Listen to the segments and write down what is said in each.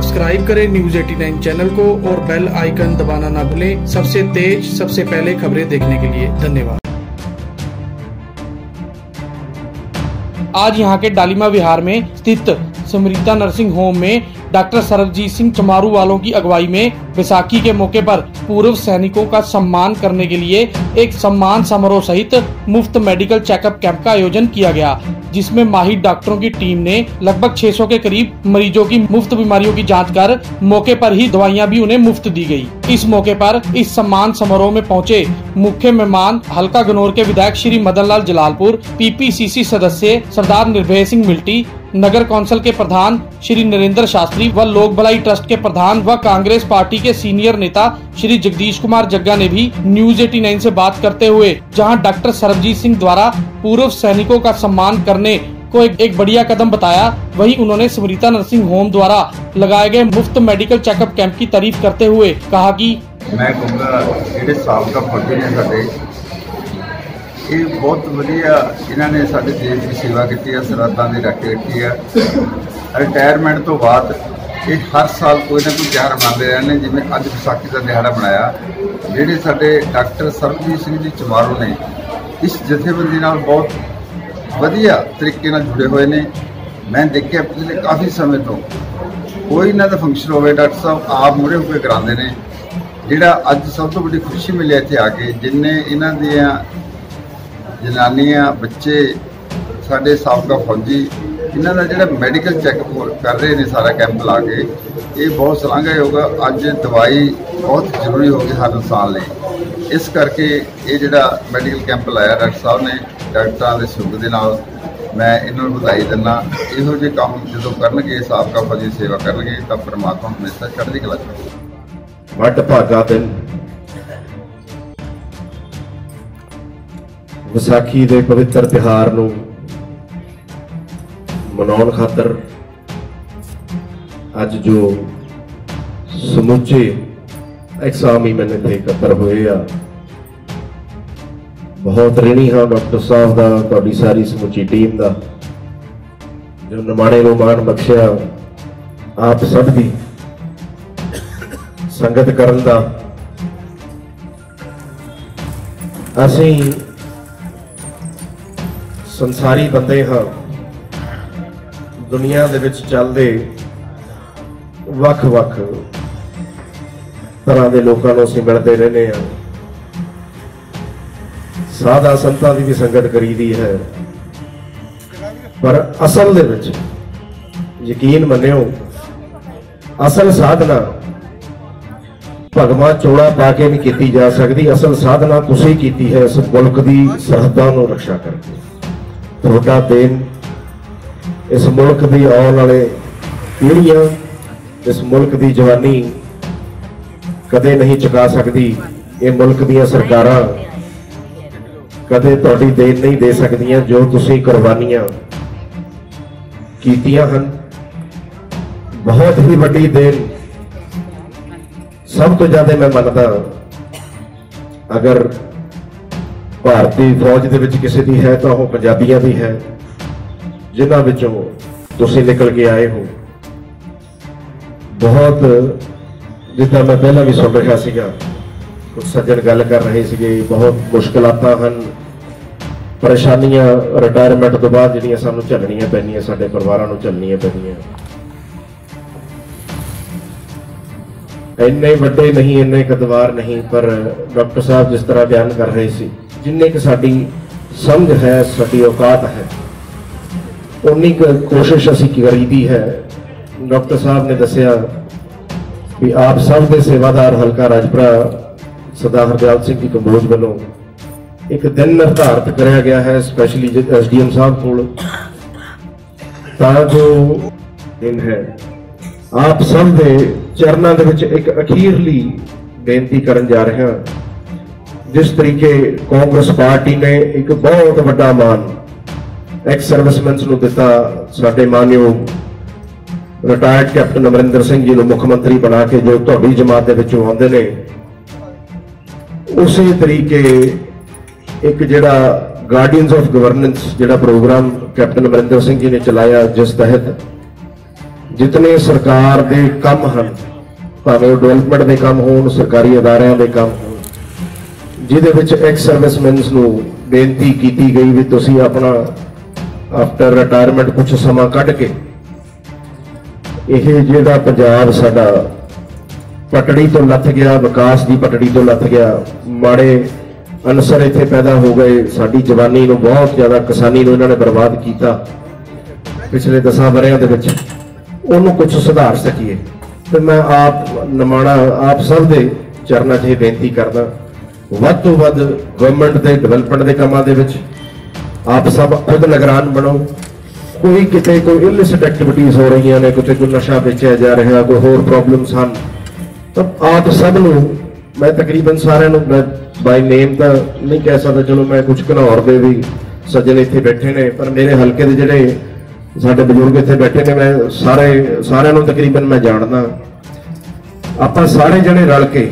Subscribe करें news 89 channel को और बेल आइकन दबाना ना भूलें सबसे तेज सबसे पहले खबरें देखने के लिए धन्यवाद आज यहाँ के डालिमा विहार में स्थित स्मृता नर्सिंग होम में डॉक्टर सरबजीत सिंह चमारू वालों की अगुवाई में बैसाखी के मौके पर पूर्व सैनिकों का सम्मान करने के लिए एक सम्मान समारोह सहित मुफ़्त मेडिकल चेकअप कैंप का आयोजन किया गया, जिसमें माहिर डॉक्टरों की टीम ने लगभग 600 के करीब मरीजों की मुफ़्त बीमारियों की जाँच कर मौके पर ही दवाइयाँ भी उन्हें मुफ़्त दी गई। इस मौके पर इस सम्मान समारोह में पहुँचे मुख्य मेहमान हल्का गनौर के विधायक श्री मदन लाल जलालपुर, पीपीसीसी सदस्य सरदार निर्भय सिंह मिल्टी नगर कौंसिल के प्रधान श्री नरेंद्र शास्त्री व लोक भलाई ट्रस्ट के प्रधान व कांग्रेस पार्टी के सीनियर नेता श्री जगदीश कुमार जग्गा ने भी न्यूज़ 89 से बात करते हुए जहाँ डॉक्टर सरबजीत सिंह द्वारा पूर्व सैनिकों का सम्मान करने को एक, एक बढ़िया कदम बताया वहीं उन्होंने स्मृता नर्सिंग होम द्वारा लगाए गए मुफ़्त मेडिकल चेकअप कैंप की तारीफ़ करते हुए कहा की मैं कहूँगा साल का ਇਹ ਬਹੁਤ ਵਧੀਆ ਇਹਨਾਂ ਨੇ ਸਾਡੇ ਦੇਸ਼ ਦੀ ਸੇਵਾ ਕੀਤੀ ਹੈ, ਸਰਹੱਦਾਂ ਦੀ ਰਾਖੀ ਰੱਖੀ ਹੈ। ਰਿਟਾਇਰਮੈਂਟ ਤੋਂ ਬਾਅਦ ਇਹ ਹਰ ਸਾਲ ਕੋਈ ਨਾ ਕੋਈ ਤਿਉਹਾਰ ਮਨਾਉਂਦੇ ਰਹੇ ਨੇ, ਜਿਵੇਂ ਅੱਜ ਵਿਸਾਖੀ ਦਾ ਦਿਹਾੜਾ ਬਣਾਇਆ। ਜਿਹੜੇ ਸਾਡੇ ਡਾਕਟਰ ਸਰਬਜੀਤ ਸਿੰਘ ਜੀ ਚਮਾਰੋ ਨੇ, ਇਸ ਜਥੇਬੰਦੀ ਨਾਲ ਬਹੁਤ ਵਧੀਆ ਤਰੀਕੇ ਨਾਲ ਜੁੜੇ ਹੋਏ ਨੇ। ਮੈਂ ਦੇਖਿਆ ਪਿਛਲੇ ਕਾਫੀ ਸਮੇਂ ਤੋਂ, ਕੋਈ ਇਹਨਾਂ ਦਾ ਫੰਕਸ਼ਨ ਹੋਵੇ, ਡਾਕਟਰ ਸਾਹਿਬ ਆਪ ਮੁਰੇ ਹੋ ਕੇ ਕਰਾਉਂਦੇ ਨੇ। ਜਿਹੜਾ ਅੱਜ ਸਭ ਤੋਂ ਵੱਡੀ ਖੁਸ਼ੀ ਮਿਲੀ ਇੱਥੇ ਆ ਕੇ, ਜਿੰਨੇ ਇਹਨਾਂ ਦੀਆਂ ਜਨਾਨੀਆਂ, ਬੱਚੇ, ਸਾਡੇ ਸਾਬਕਾ ਫੌਜੀ, ਇਹਨਾਂ ਦਾ ਜਿਹੜਾ ਮੈਡੀਕਲ ਚੈੱਕਅਪ ਕਰ ਰਹੇ ਨੇ ਸਾਰਾ ਕੈਂਪ ਲਾ ਕੇ, ਇਹ ਬਹੁਤ ਸ਼ਲਾਘਾਯੋਗ ਆ। ਅੱਜ ਦਵਾਈ ਬਹੁਤ ਜ਼ਰੂਰੀ ਹੋ ਗਈ ਹਰ ਇਨਸਾਨ ਲਈ। ਇਸ ਕਰਕੇ ਇਹ ਜਿਹੜਾ ਮੈਡੀਕਲ ਕੈਂਪ ਲਾਇਆ ਡਾਕਟਰ ਸਾਹਿਬ ਨੇ, ਡਾਕਟਰਾਂ ਦੇ ਸਹਿਯੋਗ ਦੇ ਨਾਲ ਮੈਂ ਇਹਨਾਂ ਨੂੰ ਵਧਾਈ ਦਿੰਦਾ। ਇਹੋ ਜਿਹੇ ਕੰਮ ਜਦੋਂ ਕਰਨਗੇ, ਸਾਬਕਾ ਫੌਜੀ ਸੇਵਾ ਕਰਨਗੇ, ਤਾਂ ਪਰਮਾਤਮਾ ਹਮੇਸ਼ਾ ਚੜ੍ਹਦੀ ਕਲਾ ਚ ਵੱਡ ਭਾਗਾ ਦਿਨ ਵਿਸਾਖੀ ਦੇ ਪਵਿੱਤਰ ਤਿਹਾਰ ਨੂੰ ਮਨਾਉਣ ਖਾਤਰ ਅੱਜ ਜੋ ਸਮੁੱਚੇ ਐਕਸਾਮੀ ਮੈਨੇ ਤੇ ਇਕੱਤਰ ਹੋਏ ਆ, ਬਹੁਤ ਰਿਣੀ ਹਾਂ ਡਾਕਟਰ ਸਾਹਿਬ ਦਾ, ਤੁਹਾਡੀ ਸਾਰੀ ਸਮੁੱਚੀ ਟੀਮ ਦਾ, ਜੋ ਨਿਮਾਣੇ ਨੂੰ ਮਾਣ ਬਖਸ਼ਿਆ, ਆਪ ਸਭ ਦੀ ਸੰਗਤ ਕਰਨ ਦਾ। ਅਸੀਂ ਸੰਸਾਰੀ ਬੰਦੇ ਹਾਂ। ਦੁਨੀਆ ਦੇ ਵਿੱਚ ਚੱਲਦੇ ਵੱਖ-ਵੱਖ ਤਰ੍ਹਾਂ ਦੇ ਲੋਕਾਂ ਨੂੰ ਅਸੀਂ ਮਿਲਦੇ ਰਹਿੰਦੇ ਹਾਂ। ਸਾਦਾ ਸੰਤਾਂ ਦੀ ਵੀ ਸੰਗਤ ਕਰੀਦੀ ਹੈ। ਪਰ ਅਸਲ ਦੇ ਵਿੱਚ ਯਕੀਨ ਮੰਨਿਓ, ਅਸਲ ਸਾਧਨਾ ਭਗਵਾਨ ਚੋਲਾ ਪਾ ਕੇ ਨਹੀਂ ਕੀਤੀ ਜਾ ਸਕਦੀ। ਅਸਲ ਸਾਧਨਾ ਤੁਸੀਂ ਕੀਤੀ ਹੈ ਇਸ ਮੁਲਕ ਦੀ ਸਰਹੱਦਾਂ ਨੂੰ ਰੱਖਿਆ ਕਰਕੇ। ਤੁਹਾਡਾ ਦੇਣ। ਇਸ ਮੁਲਕ ਦੀ ਆਉਣ ਵਾਲੇ ਪੀੜ੍ਹੀਆਂ, ਇਸ ਮੁਲਕ ਦੀ ਜਵਾਨੀ ਕਦੇ ਨਹੀਂ ਚੁਕਾ ਸਕਦੀ। ਇਹ ਮੁਲਕ ਦੀਆਂ ਸਰਕਾਰਾਂ ਕਦੇ ਤੁਹਾਡੀ ਦੇਣ ਨਹੀਂ ਦੇ ਸਕਦੀਆਂ ਜੋ ਤੁਸੀਂ ਕੁਰਬਾਨੀਆਂ ਕੀਤੀਆਂ ਹਨ। ਬਹੁਤ ਹੀ ਵੱਡੀ ਦੇਣ। ਸਭ ਤੋਂ ਜ਼ਿਆਦਾ ਮੈਂ ਮੰਨਦਾ, ਅਗਰ ਭਾਰਤੀ ਫੌਜ ਦੇ ਵਿੱਚ ਕਿਸੇ ਦੀ ਹੈ ਤਾਂ ਉਹ ਪੰਜਾਬੀਆਂ ਦੀ ਹੈ। ਜਿਨ੍ਹਾਂ ਵਿੱਚੋਂ ਤੁਸੀਂ ਨਿਕਲ ਕੇ ਆਏ ਹੋ। ਬਹੁਤ ਜਿੱਦਾਂ ਮੈਂ ਪਹਿਲਾਂ ਵੀ ਸੁਣ ਰਿਹਾ ਸੀਗਾ, ਕੁਝ ਸੱਜਣ ਗੱਲ ਕਰ ਰਹੇ ਸੀਗੇ, ਬਹੁਤ ਮੁਸ਼ਕਲਾਂ ਹਨ। ਪਰੇਸ਼ਾਨੀਆਂ ਰਿਟਾਇਰਮੈਂਟ ਤੋਂ ਬਾਅਦ ਜਿਹੜੀਆਂ ਸਾਨੂੰ ਝੱਲਣੀਆਂ ਪੈਣੀਆਂ ਸਾਡੇ ਪਰਿਵਾਰਾਂ ਨੂੰ ਝੱਲਣੀਆਂ ਪੈਣੀਆਂ ਇੰਨੇ ਵੱਡੇ ਨਹੀਂ, ਇੰਨੇ ਕਦਵਾਰ ਨਹੀਂ, ਪਰ ਡਾਕਟਰ ਸਾਹਿਬ ਜਿਸ ਤਰ੍ਹਾਂ ਬਿਆਨ ਕਰ ਰਹੇ ਸੀ ਜਿੰਨੇ ਕਿ ਸਾਡੀ ਸਮਝ ਹੈ, ਸਾਡੀ ਔਕਾਤ ਹੈ ਉਨੀ ਕੁ ਕੋਸ਼ਿਸ਼ ਅਸੀਂ ਕਰੀਦੀ ਹੈ। ਡਾਕਟਰ ਸਾਹਿਬ ਨੇ ਦੱਸਿਆ ਵੀ ਆਪ ਸਭ ਦੇ ਸੇਵਾਦਾਰ ਹਲਕਾ ਰਾਜਪੁਰਾ ਸਰਦਾਰ ਹਰਦਿਆਲ ਸਿੰਘ ਜੀ ਕੰਬੋਜ ਵੱਲੋਂ ਇੱਕ ਦਿਨ ਨਿਰਧਾਰਤ ਕਰਿਆ ਗਿਆ ਹੈ ਸਪੈਸ਼ਲੀ ਐਸਡੀਐਮ ਸਾਹਿਬ ਕੋਲ। ਤਾਂ ਜੋ ਦਿਨ ਹੈ, ਆਪ ਸਭ ਦੇ ਚਰਨਾਂ ਦੇ ਵਿੱਚ ਇੱਕ ਅਖੀਰਲੀ ਬੇਨਤੀ ਕਰਨ ਜਾ ਰਿਹਾ ਜਿਸ ਤਰੀਕੇ ਕਾਂਗਰਸ ਪਾਰਟੀ ਨੇ ਇੱਕ ਬਹੁਤ ਵੱਡਾ ਮਾਨ ਐਕਸ ਸਰਵਿਸਮੈਨਸ ਨੂੰ ਦਿੱਤਾ, ਸਾਡੇ ਮਾਨਯੋਗ ਰਿਟਾਇਰਡ ਕੈਪਟਨ ਅਮਰਿੰਦਰ ਸਿੰਘ ਜੀ ਨੂੰ ਮੁੱਖ ਮੰਤਰੀ ਬਣਾ ਕੇ ਜੋ ਤੁਹਾਡੀ ਜਮਾਤ ਦੇ ਵਿੱਚੋਂ ਆਉਂਦੇ ਨੇ, ਉਸੇ ਤਰੀਕੇ ਇੱਕ ਜਿਹੜਾ ਗਾਰਡੀਅਨਸ ਆਫ ਗਵਰਨੈਂਸ ਜਿਹੜਾ ਪ੍ਰੋਗਰਾਮ ਕੈਪਟਨ ਅਮਰਿੰਦਰ ਸਿੰਘ ਜੀ ਨੇ ਚਲਾਇਆ ਜਿਸ ਤਹਿਤ ਜਿਤਨੇ ਸਰਕਾਰ ਦੇ ਕੰਮ ਹਨ, ਭਾਵੇਂ ਉਹ ਡਿਵੈਲਪਮੈਂਟ ਦੇ ਕੰਮ ਹੋਣ, ਸਰਕਾਰੀ ਅਦਾਰਿਆਂ ਦੇ ਕੰਮ ਜਿਹਦੇ ਵਿੱਚ ਐਕਸ ਸਰਵਿਸਮੈਨਸ ਨੂੰ ਬੇਨਤੀ ਕੀਤੀ ਗਈ ਵੀ ਤੁਸੀਂ ਆਪਣਾ ਆਫਟਰ ਰਿਟਾਇਰਮੈਂਟ ਕੁਝ ਸਮਾਂ ਕੱਢ ਕੇ ਇਹ ਜਿਹੜਾ ਪੰਜਾਬ ਸਾਡਾ ਪਟੜੀ ਤੋਂ ਲੱਥ ਗਿਆ, ਵਿਕਾਸ ਦੀ ਪਟੜੀ ਤੋਂ ਲੱਥ ਗਿਆ, ਮਾੜੇ ਅਨਸਰ ਇੱਥੇ ਪੈਦਾ ਹੋ ਗਏ, ਸਾਡੀ ਜਵਾਨੀ ਨੂੰ ਬਹੁਤ ਜ਼ਿਆਦਾ ਕਿਸਾਨੀ ਨੂੰ ਇਹਨਾਂ ਨੇ ਬਰਬਾਦ ਕੀਤਾ ਪਿਛਲੇ 10 ਵਰਿਆਂ ਦੇ ਵਿੱਚ, ਉਹਨੂੰ ਕੁਝ ਸੁਧਾਰ ਸਕੀਏ। ਤੇ ਮੈਂ ਆਪ ਨਿਮਾਣਾ, ਆਪ ਸਭ ਦੇ ਚਰਨਾਂ 'ਚ ਇਹ ਬੇਨਤੀ ਕਰਦਾ ਵੱਧ ਤੋਂ ਵੱਧ ਗਵਰਨਮੈਂਟ ਦੇ ਡਿਵੈਲਪਮੈਂਟ ਦੇ ਕੰਮਾਂ ਦੇ ਵਿੱਚ ਆਪ ਸਭ ਖੁਦ ਨਿਗਰਾਨ ਬਣੋ। ਕੋਈ ਕਿਤੇ ਕੋਈ ਇਲਿਸਟ ਐਕਟੀਵਿਟੀਜ਼ ਹੋ ਰਹੀਆਂ ਨੇ, ਕਿਤੇ ਕੋਈ ਨਸ਼ਾ ਵੇਚਿਆ ਜਾ ਰਿਹਾ, ਕੋਈ ਹੋਰ ਪ੍ਰੋਬਲਮਸ ਹਨ, ਤਾਂ ਆਪ ਸਭ ਨੂੰ ਮੈਂ ਤਕਰੀਬਨ ਸਾਰਿਆਂ ਨੂੰ ਬਾਈ ਨੇਮ ਤਾਂ ਨਹੀਂ ਕਹਿ ਸਕਦਾ, ਚਲੋ ਮੈਂ ਕੁਝ ਘਨੌਰ ਦੇ ਵੀ ਸੱਜਣ ਇੱਥੇ ਬੈਠੇ ਨੇ, ਪਰ ਮੇਰੇ ਹਲਕੇ ਦੇ ਜਿਹੜੇ ਸਾਡੇ ਬਜ਼ੁਰਗ ਇੱਥੇ ਬੈਠੇ ਨੇ, ਮੈਂ ਸਾਰੇ, ਸਾਰਿਆਂ ਨੂੰ ਤਕਰੀਬਨ ਮੈਂ ਜਾਣਦਾ। ਆਪਾਂ ਸਾਰੇ ਜਣੇ ਰਲ ਕੇ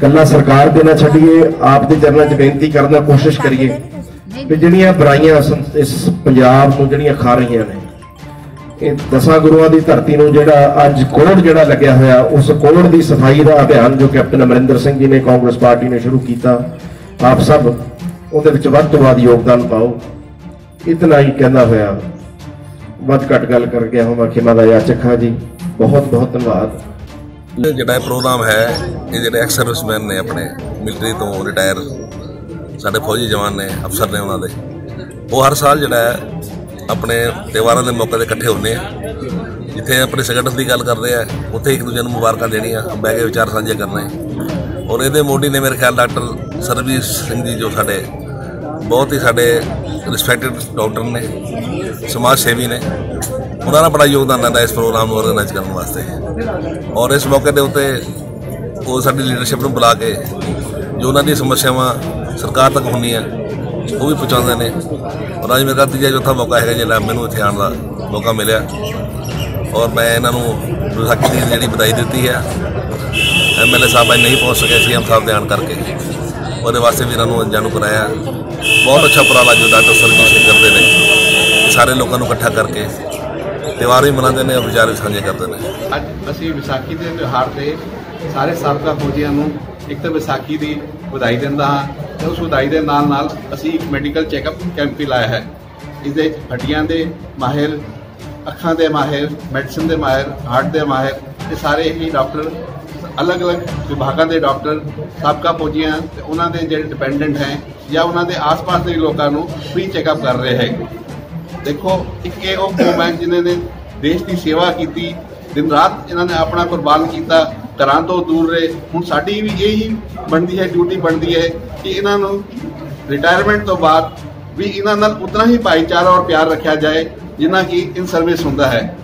ਕੱਲਾ ਸਰਕਾਰ ਦੇ ਨਾ ਛੱਡੀਏ ਆਪ ਦੇ ਚਰਨਾਂ 'ਚ ਬੇਨਤੀ ਕਰਨ ਦੀ ਕੋਸ਼ਿਸ਼ ਕਰੀਏ ਵੀ ਜਿਹੜੀਆਂ ਬੁਰਾਈਆਂ ਇਸ ਪੰਜਾਬ ਨੂੰ ਜਿਹੜੀਆਂ ਖਾ ਰਹੀਆਂ ਨੇ ਇਹ ਦਸਾਂ ਗੁਰੂਆਂ ਦੀ ਧਰਤੀ ਨੂੰ ਜਿਹੜਾ ਅੱਜ ਕੋੜ ਜਿਹੜਾ ਲੱਗਿਆ ਹੋਇਆ ਉਸ ਕੋੜ ਦੀ ਸਫ਼ਾਈ ਦਾ ਅਭਿਆਨ ਜੋ ਕੈਪਟਨ ਅਮਰਿੰਦਰ ਸਿੰਘ ਜੀ ਨੇ ਕਾਂਗਰਸ ਪਾਰਟੀ ਨੇ ਸ਼ੁਰੂ ਕੀਤਾ ਆਪ ਸਭ ਉਹਦੇ ਵਿੱਚ ਵੱਧ ਤੋਂ ਵੱਧ ਯੋਗਦਾਨ ਪਾਓ। ਇਤਨਾ ਹੀ ਕਹਿੰਦਾ ਹੋਇਆ ਵੱਧ ਘੱਟ ਗੱਲ ਕਰ ਗਿਆ ਹਾਂ ਖਿਮਾ ਦਾ ਯਾਚਕ ਹਾਂ ਜੀ। ਬਹੁਤ ਬਹੁਤ ਧੰਨਵਾਦ। ਜਿਹੜਾ ਇਹ ਪ੍ਰੋਗਰਾਮ ਹੈ, ਇਹ ਜਿਹੜੇ ਐਕਸ ਸਰਵਿਸਮੈਨ ਨੇ ਆਪਣੇ ਮਿਲਟਰੀ ਤੋਂ ਰਿਟਾਇਰ ਸਾਡੇ ਫੌਜੀ ਜਵਾਨ ਨੇ, ਅਫਸਰ ਨੇ ਉਹਨਾਂ ਦੇ। ਉਹ ਹਰ ਸਾਲ ਜਿਹੜਾ ਹੈ, ਆਪਣੇ ਤਿਉਹਾਰਾਂ ਦੇ ਮੌਕੇ ਤੇ ਇਕੱਠੇ ਹੁੰਦੇ ਆ। ਜਿੱਥੇ ਆਪਣੇ ਸੰਗਠਨ ਦੀ ਗੱਲ ਕਰਦੇ ਆ, ਉੱਥੇ ਇੱਕ ਦੂਜੇ ਨੂੰ ਮੁਬਾਰਕਾਂ ਦੇਣੀਆਂ, ਬਹਿ ਕੇ ਵਿਚਾਰ ਸਾਂਝੇ ਕਰਨੇ। ਔਰ ਇਹਦੇ ਮੋਢੀ ਨੇ ਮੇਰੇ ਖਿਆਲ ਡਾਕਟਰ ਸਰਬਜੀਤ ਸਿੰਘ ਜੀ, ਜੋ ਸਾਡੇ ਬਹੁਤ ਹੀ ਸਾਡੇ ਰਿਸਪੈਕਟਡ ਡਾਕਟਰ ਨੇ, ਸਮਾਜ ਸੇਵੀ ਨੇ ਉਹਨਾਂ ਦਾ ਬੜਾ ਯੋਗਦਾਨ ਰਹਿੰਦਾ ਇਸ ਪ੍ਰੋਗਰਾਮ ਨੂੰ ਆਰਗੇਨਾਈਜ਼ ਕਰਨ ਵਾਸਤੇ। ਔਰ ਇਸ ਮੌਕੇ ਦੇ ਉੱਤੇ ਉਹ ਸਾਡੀ ਲੀਡਰਸ਼ਿਪ ਨੂੰ ਬੁਲਾ ਕੇ ਜੋ ਉਹਨਾਂ ਦੀਆਂ ਸਮੱਸਿਆਵਾਂ ਸਰਕਾਰ ਤੱਕ ਹੁੰਦੀਆਂ, ਉਹ ਵੀ ਪਹੁੰਚਾਉਂਦੇ ਨੇ। ਔਰ ਅੱਜ ਮੇਰਾ ਤੀਜਾ ਚੌਥਾ ਮੌਕਾ ਹੈਗਾ ਜਿਹੜਾ ਮੈਨੂੰ ਇੱਥੇ ਆਉਣ ਦਾ ਮੌਕਾ ਮਿਲਿਆ। ਔਰ ਮੈਂ ਇਹਨਾਂ ਨੂੰ ਵਿਸਾਖੀ ਦੀ ਜਿਹੜੀ ਵਧਾਈ ਦਿੱਤੀ ਹੈ ਐਮਐਲਏ ਸਾਹਿਬ ਅੱਜ ਨਹੀਂ ਪਹੁੰਚ ਸਕੇ, ਸੀ ਸੀਐਮ ਸਾਹਿਬ ਦੇ ਆਉਣ ਕਰਕੇ। ਉਹਦੇ ਵਾਸਤੇ ਵੀ ਇਹਨਾਂ ਨੂੰ ਜਾਣੂ ਕਰਾਇਆ ਬਹੁਤ ਅੱਛਾ ਉਪਰਾਲਾ ਜੋ ਡਾਕਟਰ ਸਰਜੀਤ ਸਿੰਘ ਕਰਦੇ ਨੇ, ਸਾਰੇ ਲੋਕਾਂ ਨੂੰ ਇਕੱਠਾ ਕਰਕੇ। ਤਿਉਹਾਰ ਵੀ ਮਨਾਉਂਦੇ ਨੇ ਵਿਚਾਰ ਵੀ ਸਾਂਝੇ ਕਰਦੇ ਨੇ। ਅੱਜ ਅਸੀਂ ਵਿਸਾਖੀ ਦੇ ਤਿਉਹਾਰ ਤੇ ਸਾਰੇ ਸਾਬਕਾ ਫੌਜੀਆਂ ਨੂੰ ਇੱਕ ਤਾਂ ਵਿਸਾਖੀ ਦੀ ਵਧਾਈ ਦਿੰਦਾ ਹਾਂ ਤੇ ਉਸ ਵਧਾਈ ਦੇ ਨਾਲ ਨਾਲ ਅਸੀਂ ਇੱਕ ਮੈਡੀਕਲ ਚੈੱਕਅਪ ਕੈਂਪ ਵੀ ਲਾਇਆ ਹੈ। ਇਸ ਦੇ ਹੱਡੀਆਂ ਦੇ ਮਾਹਿਰ, ਅੱਖਾਂ ਦੇ ਮਾਹਿਰ ਮੈਡੀਸਨ ਦੇ ਮਾਹਿਰ ਹਾਰਟ ਦੇ ਮਾਹਿਰ ਇਹ ਸਾਰੇ ਹੀ ਡਾਕਟਰ ਅਲੱਗ-ਅਲੱਗ ਵਿਭਾਗਾਂ ਦੇ ਡਾਕਟਰ ਸਾਬਕਾ ਫੌਜੀਆਂ ਤੇ ਉਹਨਾਂ ਦੇ ਜਿਹੜੇ ਡਿਪੈਂਡੈਂਟ ਹੈ ਜਾਂ ਉਹਨਾਂ ਦੇ ਆਸ-ਪਾਸ ਦੇ ਲੋਕਾਂ ਨੂੰ ਫ੍ਰੀ ਚੈੱਕਅਪ ਕਰ ਰਹੇ ਹੈ। ਦੇਖੋ, ਇੱਕ ਇਹ ਉਹ ਕੌਮ ਜਿਨ੍ਹਾਂ ਨੇ ਦੇਸ਼ ਦੀ ਸੇਵਾ ਕੀਤੀ। ਦਿਨ ਰਾਤ ਇਹਨਾਂ ਨੇ ਆਪਣਾ ਕੁਰਬਾਨ ਕੀਤਾ, ਘਰਾਂ ਤੋਂ ਦੂਰ ਰਹੇ। ਹੁਣ ਸਾਡੀ ਵੀ ਇਹੀ ਬਣਦੀ ਹੈ ਡਿਊਟੀ ਬਣਦੀ ਹੈ ਕਿ ਇਹਨਾਂ ਨੂੰ ਰਿਟਾਇਰਮੈਂਟ ਤੋਂ ਬਾਅਦ ਵੀ ਇਹਨਾਂ ਨਾਲ ਉਤਨਾ ਹੀ ਭਾਈਚਾਰਾ ਔਰ ਪਿਆਰ ਰੱਖਿਆ ਜਾਏ, ਜਿੰਨਾ ਕਿ ਇਨ ਸਰਵਿਸ ਹੁੰਦਾ ਹੈ।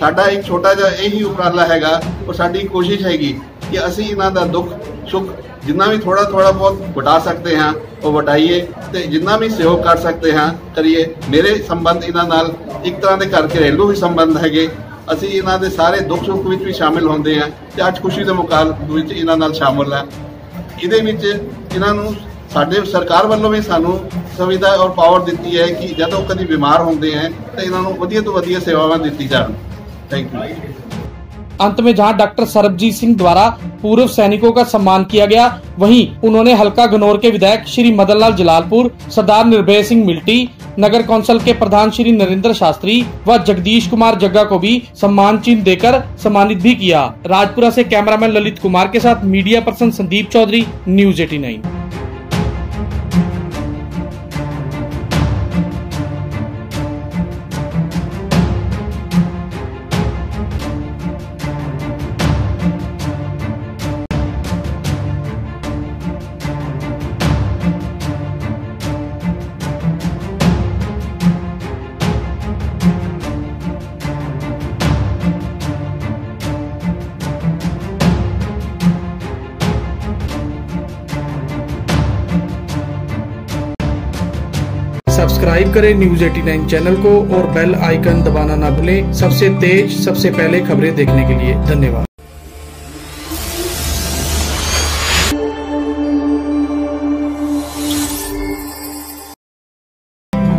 ਸਾਡਾ ਇੱਕ ਛੋਟਾ ਜਿਹਾ ਇਹੀ ਉਪਰਾਲਾ ਹੈਗਾ ਔਰ ਸਾਡੀ ਕੋਸ਼ਿਸ਼ ਹੈਗੀ ਕਿ ਅਸੀਂ ਇਹਨਾਂ ਦਾ ਦੁੱਖ, ਸੁੱਖ ਜਿੰਨਾ ਵੀ ਥੋੜਾ ਥੋੜਾ ਬਹੁਤ ਵਟਾ ਸਕਦੇ ਹਾਂ, ਉਹ ਵਟਾਈਏ ਤੇ ਜਿੰਨਾ ਵੀ ਸਹਿਯੋਗ ਕਰ ਸਕਦੇ ਹਾਂ, ਕਰੀਏ। ਮੇਰੇ ਸੰਬੰਧ ਇਹਨਾਂ ਨਾਲ ਇੱਕ ਤਰ੍ਹਾਂ ਦੇ ਘਰ ਘਰੇਲੂ ਵੀ ਸੰਬੰਧ ਹੈਗੇ। ਅਸੀਂ ਇਹਨਾਂ ਦੇ ਸਾਰੇ ਦੁੱਖ ਸੁੱਖ ਵਿੱਚ ਵੀ ਸ਼ਾਮਿਲ ਹੁੰਦੇ ਹਾਂ ਤੇ ਅੱਜ ਖੁਸ਼ੀ ਦੇ ਮੁਕਾਬਲੇ ਵਿੱਚ ਇਹਨਾਂ ਨਾਲ ਸ਼ਾਮਲ ਹੈ। ਇਹਦੇ ਵਿੱਚ ਇਹਨਾਂ ਨੂੰ ਸਾਡੇ ਸਰਕਾਰ ਵੱਲੋਂ ਵੀ ਸਾਨੂੰ ਸੁਵਿਧਾ ਔਰ ਪਾਵਰ ਦਿੱਤੀ ਹੈ ਕਿ ਜਦੋਂ ਕਦੀ ਬਿਮਾਰ ਹੁੰਦੇ ਹੈ, ਤਾਂ ਇਹਨਾਂ ਨੂੰ ਵਧੀਆ ਤੋਂ ਵਧੀਆ ਸੇਵਾਵਾਂ ਦਿੱਤੀ ਜਾਣ। ਥੈਂਕ ਯੂ अंत में जहाँ डॉक्टर सरबजीत सिंह द्वारा पूर्व सैनिकों का सम्मान किया गया, वहीं उन्होंने हल्का गनौर के विधायक श्री मदनलाल जलालपुर, सरदार निर्भय सिंह मिल्टी, नगर कौंसिल के प्रधान श्री नरेंद्र शास्त्री व जगदीश कुमार जग्गा को भी सम्मान चिन्ह देकर सम्मानित भी किया। राजपुरा से कैमरामैन ललित कुमार के साथ media person Sandeep Chaudhary, news 89 subscribe करें न्यूज 89 चैनल को और बेल आइकन दबाना ना भूलें सबसे तेज सबसे पहले खबरें देखने के लिए धन्यवाद